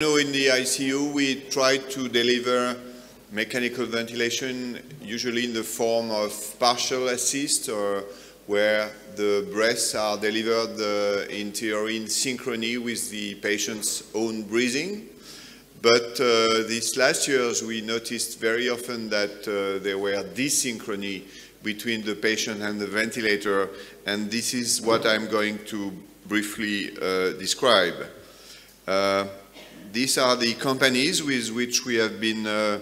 know, in the ICU, we try to deliver mechanical ventilation, usually in the form of partial assist or where the breaths are delivered uh, in theory in synchrony with the patient's own breathing. But uh, these last years, we noticed very often that uh, there were desynchrony between the patient and the ventilator, and this is what I'm going to briefly uh, describe. Uh, these are the companies with which we have been uh,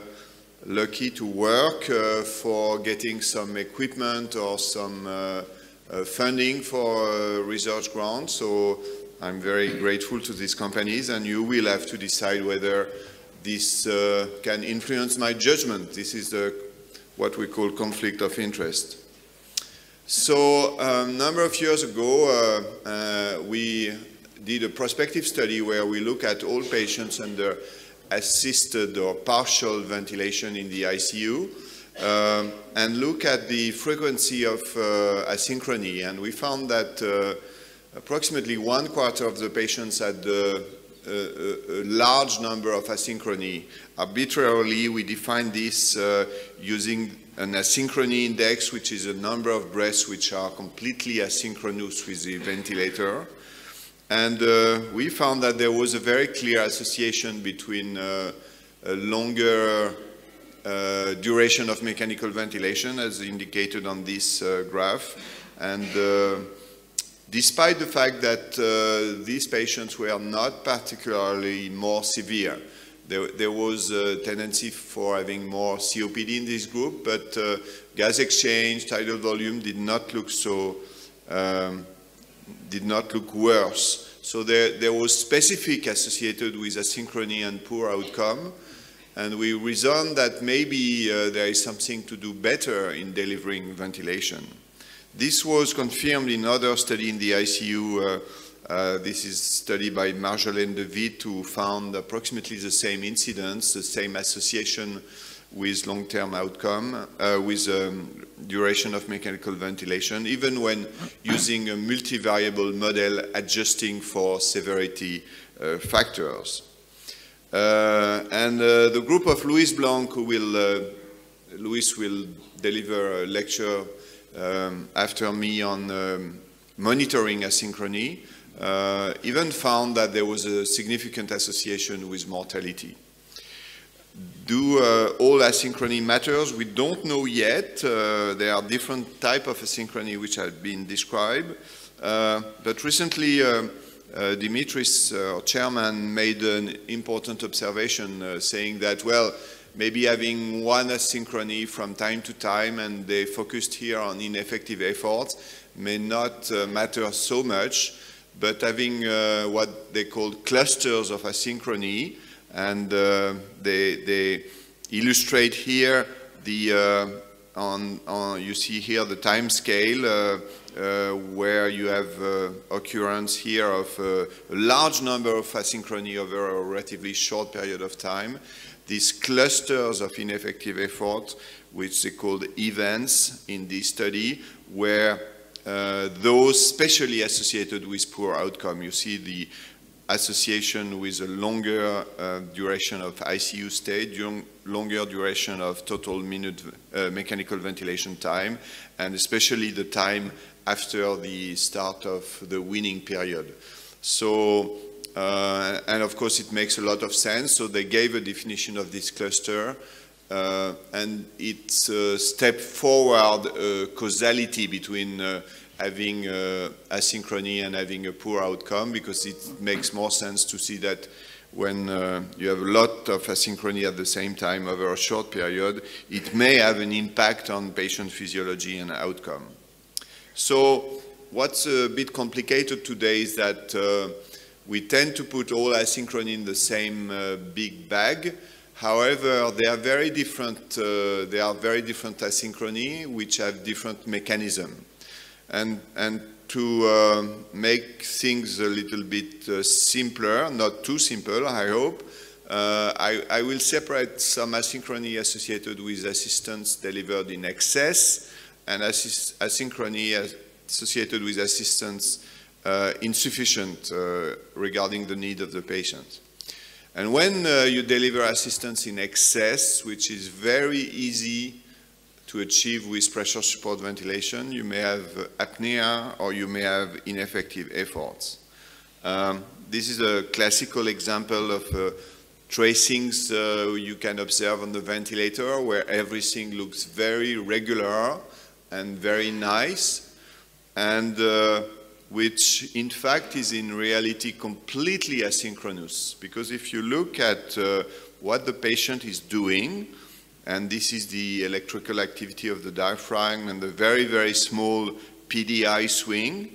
lucky to work uh, for getting some equipment or some uh, uh funding for uh, research grants. So I'm very grateful to these companies and you will have to decide whether this can influence my judgment. This is the, what we call conflict of interest. So a um, number of years ago, we did a prospective study where we look at all patients under assisted or partial ventilation in the ICU um, and look at the frequency of uh, asynchrony. And we found that uh, approximately one quarter of the patients had uh, a, a, large number of asynchrony. Arbitrarily, we define this uh, using an asynchrony index, which is a number of breaths which are completely asynchronous with the ventilator. And uh, we found that there was a very clear association between uh, a longer uh, duration of mechanical ventilation, as indicated on this uh, graph. And uh, despite the fact that uh, these patients were not particularly more severe, there, there, was a tendency for having more COPD in this group, but gas exchange, tidal volume did not look so um, did not look worse. So there, there was specific associated with asynchrony and poor outcome. And we reasoned that maybe uh, there is something to do better in delivering ventilation. This was confirmed in other study in the ICU. Uh, uh, this is study by Marjolein de Wit who found approximately the same incidence, the same association with long-term outcome, uh, with um, duration of mechanical ventilation, even when using a multivariable model adjusting for severity uh, factors. Uh, and uh, the group of Lluís Blanch, who will, uh, Lluís will deliver a lecture um, after me on um, monitoring asynchrony, uh, even found that there was a significant association with mortality. Do uh, all asynchrony matters? We don't know yet. Uh, there are different type of asynchrony which have been described. Uh, but recently, uh, uh, Dimitris, uh, our chairman, made an important observation saying that, well, maybe having one asynchrony from time to time, and they focused here on ineffective efforts, may not matter so much, but having what they call clusters of asynchrony, and uh, they, they illustrate here the, uh, on, on, you see here the time scale uh, uh where you have uh, occurrence here of uh, a large number of asynchrony over a relatively short period of time. These clusters of ineffective effort, which they called events in this study, where those specially associated with poor outcome. You see the association with a longer uh, duration of ICU stay, longer duration of total minute uh, mechanical ventilation time, and especially the time after the start of the weaning period. So, uh, and of course it makes a lot of sense, so they gave a definition of this cluster, uh, and it's a step forward causality between uh, having uh, asynchrony and having a poor outcome because it makes more sense to see that when uh, you have a lot of asynchrony at the same time over a short period, it may have an impact on patient physiology and outcome. So what's a bit complicated today is that uh, we tend to put all asynchrony in the same uh, big bag. However, they are very different. Uh, they are very different asynchrony, which have different mechanism and, and to uh, make things a little bit uh, simpler, not too simple, I hope, uh, I, I, will separate some asynchrony associated with assistance delivered in excess and assist asynchrony associated with assistance uh, insufficient uh, regarding the need of the patient. And when uh, you deliver assistance in excess, which is very easy to achieve with pressure support ventilation, you may have apnea or you may have ineffective efforts. Um, this is a classical example of uh, tracings uh, you can observe on the ventilator where everything looks very regular and very nice and uh, which in fact is in reality completely asynchronous because if you look at uh, what the patient is doing and this is the electrical activity of the diaphragm and the very very small PDI swing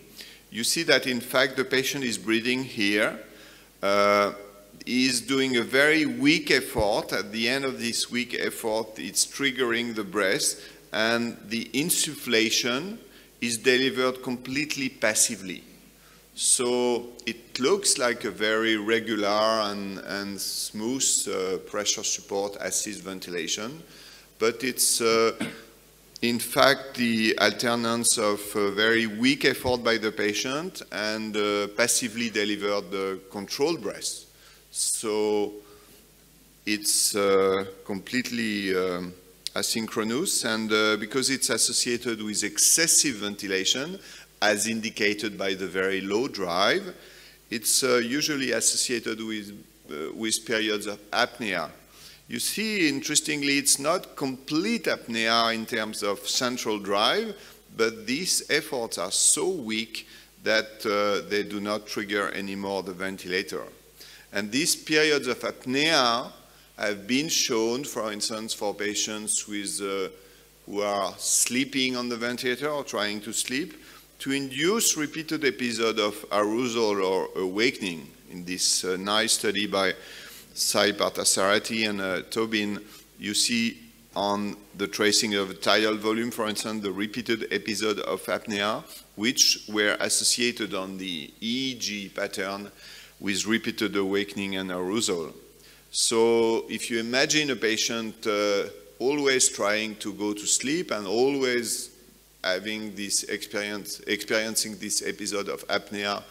you see that in fact the patient is breathing here uh, is doing a very weak effort. At the end of this weak effort, it's triggering the breath, and the insufflation is delivered completely passively. So it looks like a very regular and, and smooth uh, pressure support assist ventilation, but it's uh, in fact the alternance of a very weak effort by the patient and uh, passively delivered uh, controlled breath. So it's uh, completely um, asynchronous and uh, because it's associated with excessive ventilation, as indicated by the very low drive, it's uh, usually associated with, uh, with periods of apnea. You see, interestingly, it's not complete apnea in terms of central drive, but these efforts are so weak that uh, they do not trigger anymore the ventilator. And these periods of apnea have been shown, for instance, for patients with, uh, who are sleeping on the ventilator or trying to sleep, to induce repeated episodes of arousal or awakening. In this uh, nice study by Sai Parthasarathy and uh, Tobin, you see on the tracing of tidal volume, for instance, the repeated episode of apnea, which were associated on the EEG pattern with repeated awakening and arousal. So if you imagine a patient uh, always trying to go to sleep and always having this experience, experiencing this episode of apnea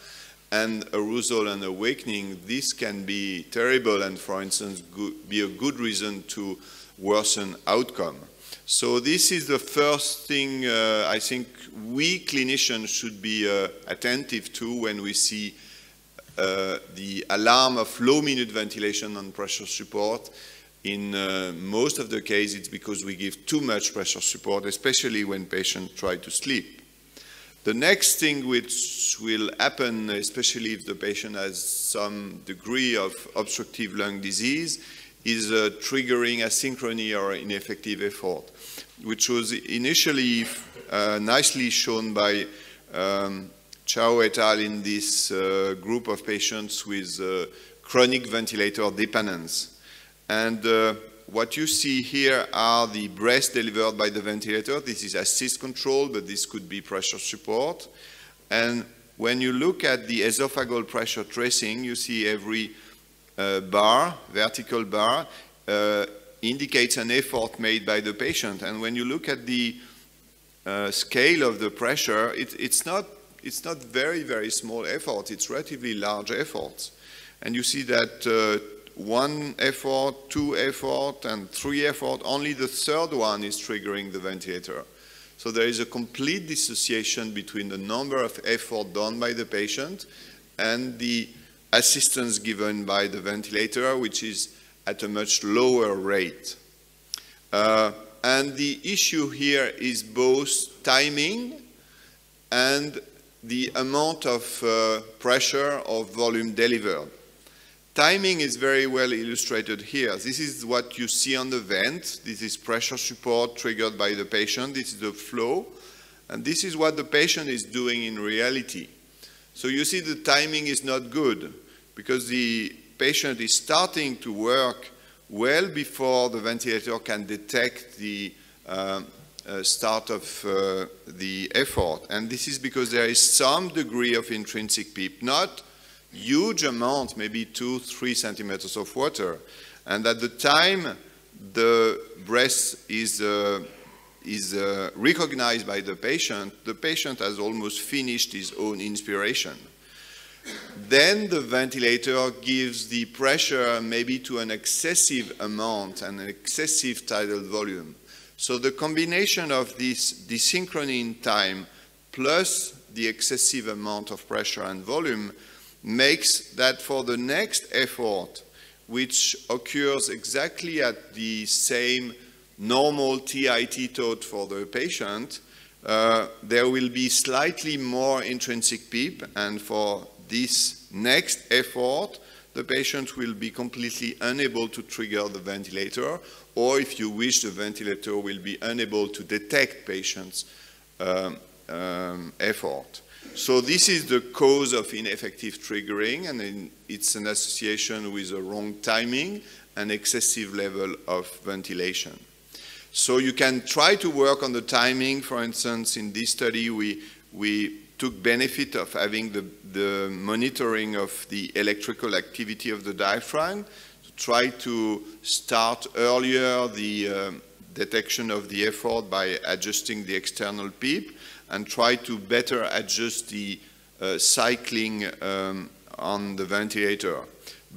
and arousal and awakening, this can be terrible and, for instance, be a good reason to worsen outcome. So this is the first thing uh, I think we clinicians should be uh, attentive to when we see uh, the alarm of low minute ventilation and pressure support. In uh, most of the cases, it's because we give too much pressure support, especially when patients try to sleep. The next thing which will happen, especially if the patient has some degree of obstructive lung disease, is uh, triggering asynchrony or ineffective effort, which was initially uh, nicely shown by um, Chao et al. in this uh, group of patients with uh, chronic ventilator dependence. And uh, what you see here are the breaths delivered by the ventilator. This is assist control, but this could be pressure support. And when you look at the esophageal pressure tracing, you see every uh, bar, vertical bar, uh, indicates an effort made by the patient. And when you look at the uh, scale of the pressure, it, it's not it's not very, very small effort, it's relatively large efforts. And you see that uh, one effort, two effort, and three effort, only the third one is triggering the ventilator. So there is a complete dissociation between the number of effort done by the patient and the assistance given by the ventilator, which is at a much lower rate. Uh, and the issue here is both timing and the amount of uh, pressure or volume delivered. Timing is very well illustrated here. This is what you see on the vent. This is pressure support triggered by the patient. This is the flow. And this is what the patient is doing in reality. So you see the timing is not good because the patient is starting to work well before the ventilator can detect the um, uh, start of uh, the effort. And this is because there is some degree of intrinsic PEEP, not huge amount, maybe two, three centimeters of water. And at the time the breath is, uh, is uh, recognized by the patient, the patient has almost finished his own inspiration. then the ventilator gives the pressure maybe to an excessive amount and an excessive tidal volume. So the combination of this desynchrony in time plus the excessive amount of pressure and volume makes that for the next effort, which occurs exactly at the same normal Ti/Ttot for the patient, uh, there will be slightly more intrinsic PEEP, and for this next effort, the patient will be completely unable to trigger the ventilator, or if you wish, the ventilator will be unable to detect patients' um, um, effort. So this is the cause of ineffective triggering, and it's an association with a wrong timing and excessive level of ventilation. So you can try to work on the timing. For instance, in this study, we, we took benefit of having the, the monitoring of the electrical activity of the diaphragm to try to start earlier the uh, detection of the effort by adjusting the external PEEP and try to better adjust the uh, cycling um, on the ventilator.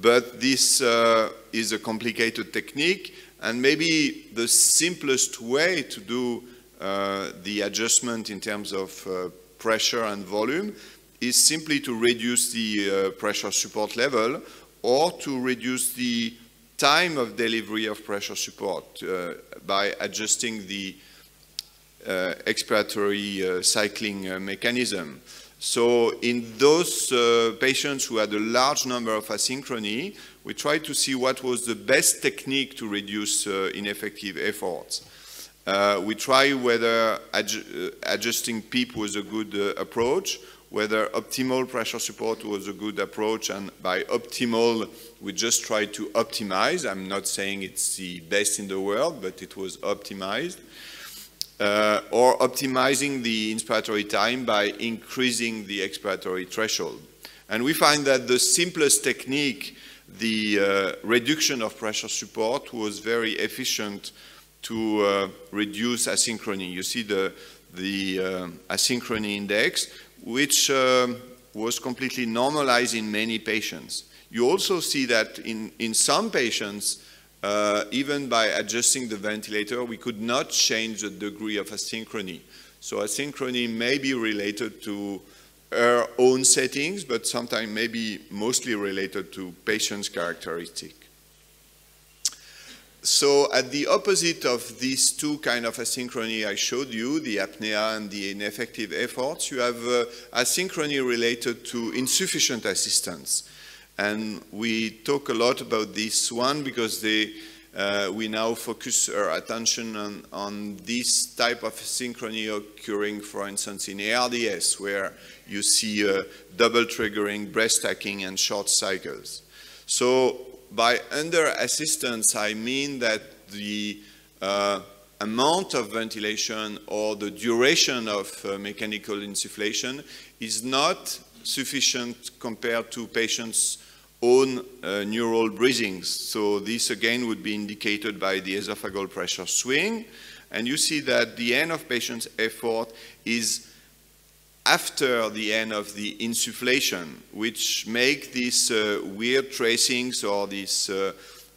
But this uh, is a complicated technique and maybe the simplest way to do uh, the adjustment in terms of uh, pressure and volume is simply to reduce the uh, pressure support level or to reduce the time of delivery of pressure support uh, by adjusting the expiratory uh, cycling uh, mechanism. So in those patients who had a large number of asynchrony, we tried to see what was the best technique to reduce ineffective efforts. Uh, we try whether adju adjusting PEEP was a good uh, approach, whether optimal pressure support was a good approach, and by optimal, we just try to optimize. I'm not saying it's the best in the world, but it was optimized uh, or optimizing the inspiratory time by increasing the expiratory threshold. And we find that the simplest technique, the uh, reduction of pressure support, was very efficient to uh, reduce asynchrony. You see the, the uh, asynchrony index, which um, was completely normalized in many patients. You also see that in, in some patients, uh, even by adjusting the ventilator, we could not change the degree of asynchrony. So asynchrony may be related to our own settings, but sometimes maybe mostly related to patient's characteristic. So at the opposite of these two kind of asynchrony I showed you, the apnea and the ineffective efforts, you have uh, asynchrony related to insufficient assistance. And we talk a lot about this one because they, uh, we now focus our attention on, on this type of synchrony occurring, for instance, in ARDS, where you see uh, double triggering, breath stacking, and short cycles. So by under assistance, I mean that the uh, amount of ventilation or the duration of uh, mechanical insufflation is not sufficient compared to patients' own uh, neural breathings. So this again would be indicated by the esophageal pressure swing. And you see that the end of patient's effort is after the end of the insufflation, which make these uh, weird tracings or this uh,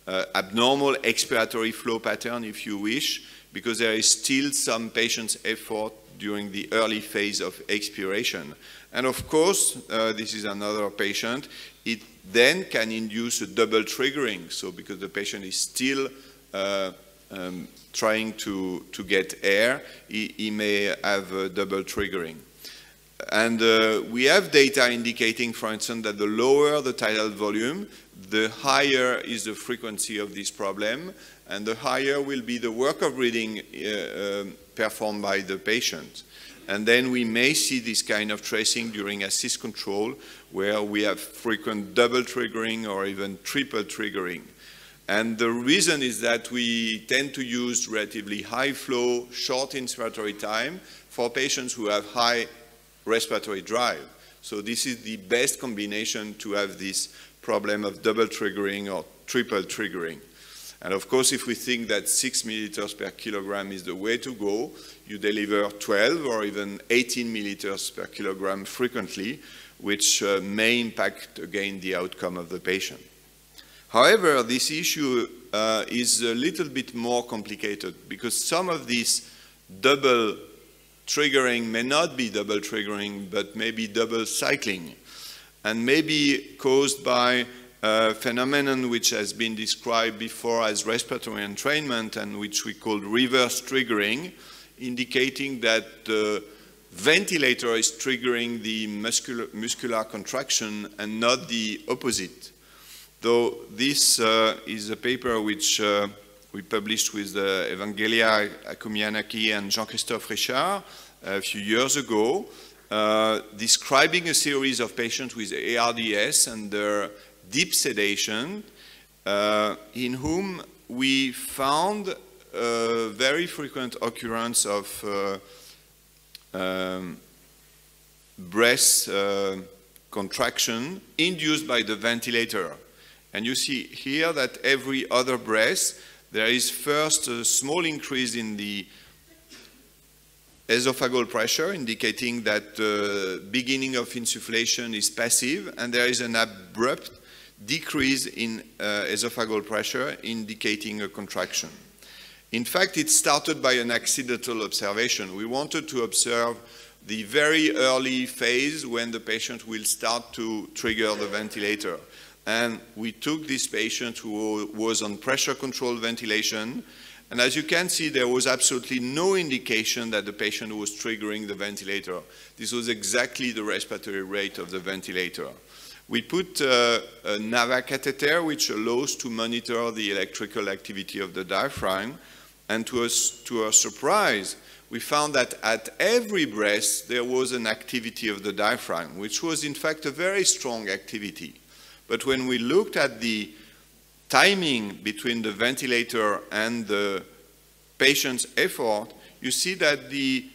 uh, abnormal expiratory flow pattern, if you wish, because there is still some patient's effort during the early phase of expiration. And of course, uh, this is another patient, it then can induce a double triggering. So because the patient is still uh, um, trying to, to get air, he, he may have a double triggering. And uh, we have data indicating, for instance, that the lower the tidal volume, the higher is the frequency of this problem, and the higher will be the work of breathing uh, um, performed by the patient. And then we may see this kind of tracing during assist control, where we have frequent double triggering or even triple triggering. And the reason is that we tend to use relatively high flow, short inspiratory time for patients who have high respiratory drive. So this is the best combination to have this problem of double triggering or triple triggering. And of course, if we think that 6 milliliters per kilogram is the way to go, you deliver 12 or even 18 milliliters per kilogram frequently, which uh, may impact again the outcome of the patient. However, this issue uh, is a little bit more complicated because some of these double triggering may not be double triggering, but maybe double cycling, and may be caused by a phenomenon which has been described before as respiratory entrainment and which we call reverse triggering, indicating that the ventilator is triggering the muscular, muscular contraction and not the opposite. Though this uh, is a paper which uh, we published with uh, Evangelia Akoumianaki and Jean-Christophe Richard a few years ago, uh, describing a series of patients with ARDS and their deep sedation, uh, in whom we found a very frequent occurrence of uh, um, breath uh, contraction induced by the ventilator. And you see here that every other breath, there is first a small increase in the esophageal pressure, indicating that the beginning of insufflation is passive, and there is an abrupt decrease in uh, esophageal pressure, indicating a contraction. In fact, it started by an accidental observation. We wanted to observe the very early phase when the patient will start to trigger the ventilator. And we took this patient who was on pressure controlled ventilation, and as you can see, there was absolutely no indication that the patient was triggering the ventilator. This was exactly the respiratory rate of the ventilator. We put uh, a NAVA catheter, which allows to monitor the electrical activity of the diaphragm. And to, us, to our surprise, we found that at every breath, there was an activity of the diaphragm, which was in fact a very strong activity. But when we looked at the timing between the ventilator and the patient's effort, you see that the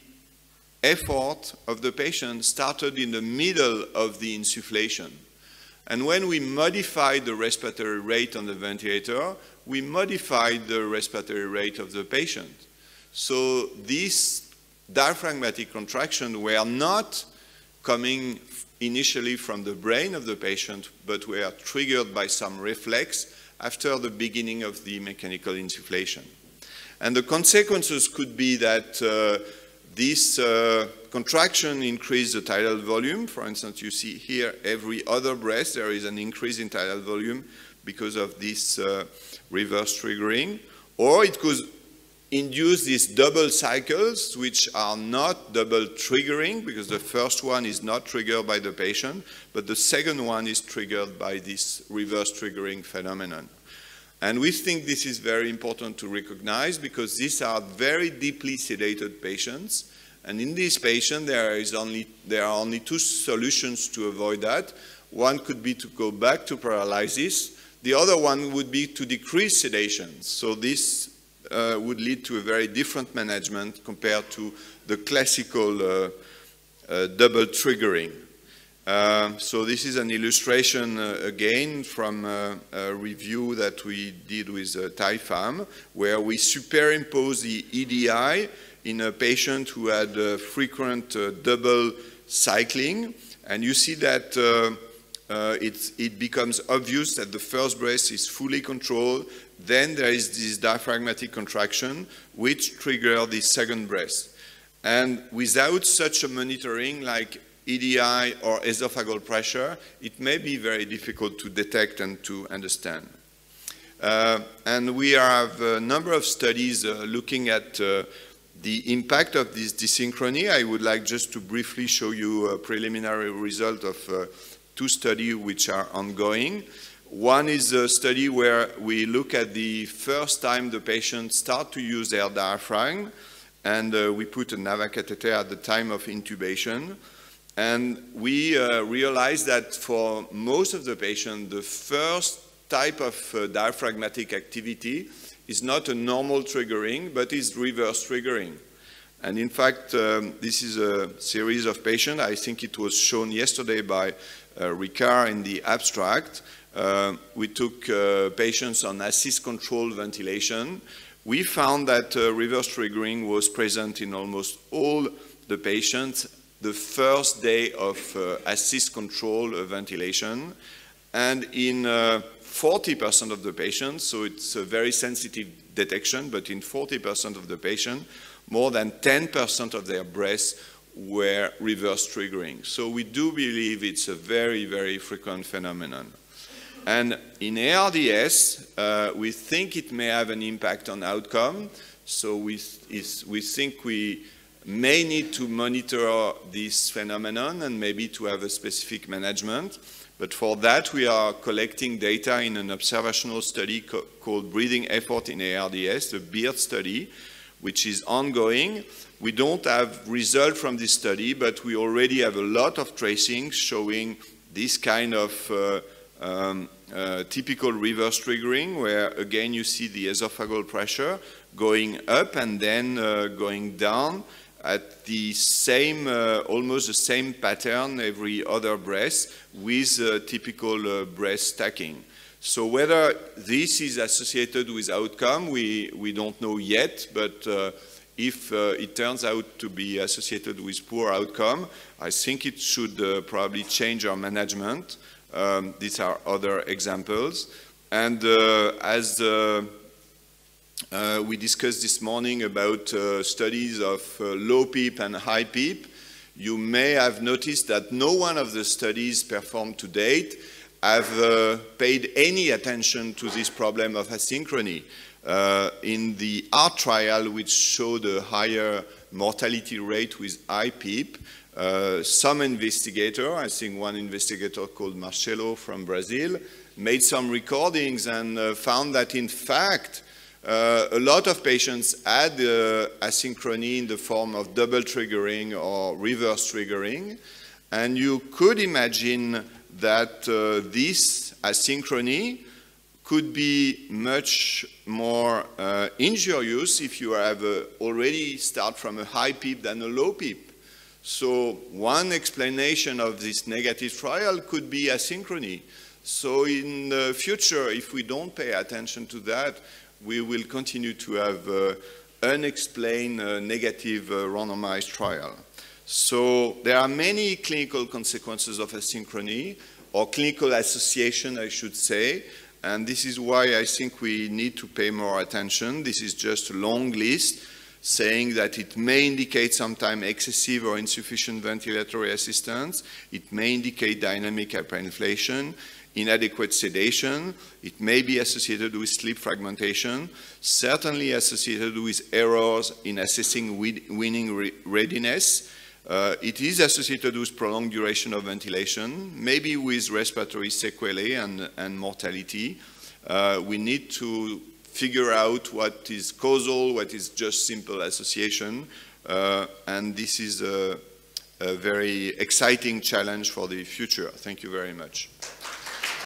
effort of the patient started in the middle of the insufflation. And when we modified the respiratory rate on the ventilator, we modified the respiratory rate of the patient. So these diaphragmatic contractions were not coming initially from the brain of the patient, but were triggered by some reflex after the beginning of the mechanical insufflation. And the consequences could be that uh, this uh, contraction increased the tidal volume. For instance, you see here every other breath there is an increase in tidal volume because of this uh, reverse triggering. Or it could induce these double cycles, which are not double triggering, because the first one is not triggered by the patient, but the second one is triggered by this reverse triggering phenomenon. And we think this is very important to recognize because these are very deeply sedated patients. And in these patients, there, is only, there are only two solutions to avoid that. One could be to go back to paralysis. The other one would be to decrease sedation. So this uh, would lead to a very different management compared to the classical uh, uh, double triggering. Uh, so this is an illustration uh, again from uh, a review that we did with uh, Tài Pham, where we superimpose the EDI in a patient who had frequent double cycling. And you see that it becomes obvious that the first breath is fully controlled, then there is this diaphragmatic contraction, which triggers the second breath. And without such a monitoring, like EDI or esophageal pressure, it may be very difficult to detect and to understand. Uh, and we have a number of studies uh, looking at uh, the impact of this desynchrony. I would like just to briefly show you a preliminary result of uh, two studies which are ongoing. One is a study where we look at the first time the patient start to use their diaphragm, and uh, we put a NAVA catheter at the time of intubation. And we uh, realized that for most of the patients, the first type of uh, diaphragmatic activity is not a normal triggering, but is reverse triggering. And in fact, um, this is a series of patients. I think it was shown yesterday by uh, Ricard in the abstract, uh, we took uh, patients on assist controlled ventilation. We found that uh, reverse triggering was present in almost all the patients the first day of uh, assist control uh, ventilation. And in 40% uh, of the patients, so it's a very sensitive detection, but in 40% of the patients, more than 10% of their breaths were reverse triggering. So we do believe it's a very, very frequent phenomenon. And in ARDS, uh, we think it may have an impact on outcome. So we, we think we may need to monitor this phenomenon and maybe to have a specific management. But for that, we are collecting data in an observational study co called Breathing Effort in ARDS, the BEARD study, which is ongoing. We don't have result from this study, but we already have a lot of tracings showing this kind of uh, um, uh, typical reverse triggering, where again you see the esophageal pressure going up and then uh, going down at the same, uh, almost the same pattern every other breast with uh, typical uh, breath stacking. So whether this is associated with outcome, we, we don't know yet, but uh, if uh, it turns out to be associated with poor outcome, I think it should uh, probably change our management. Um, these are other examples. And as uh, we discussed this morning about uh, studies of uh, low PEEP and high PEEP. You may have noticed that no one of the studies performed to date have uh, paid any attention to this problem of asynchrony. Uh, in the ART trial, which showed a higher mortality rate with high PEEP, uh, some investigator, I think one investigator called Marcelo from Brazil, made some recordings and found that in fact, uh, a lot of patients had uh, asynchrony in the form of double triggering or reverse triggering. And you could imagine that uh, this asynchrony could be much more uh, injurious if you have a, already start from a high PEEP than a low PEEP. So one explanation of this negative trial could be asynchrony. So in the future, if we don't pay attention to that, we will continue to have uh, unexplained uh, negative uh, randomized trial. So there are many clinical consequences of asynchrony, or clinical association, I should say, and this is why I think we need to pay more attention. This is just a long list saying that it may indicate sometimes excessive or insufficient ventilatory assistance. It may indicate dynamic hyperinflation inadequate sedation. It may be associated with sleep fragmentation, certainly associated with errors in assessing weaning re readiness. Uh, it is associated with prolonged duration of ventilation, maybe with respiratory sequelae and, and mortality. Uh, we need to figure out what is causal, what is just simple association, uh, and this is a, a very exciting challenge for the future. Thank you very much.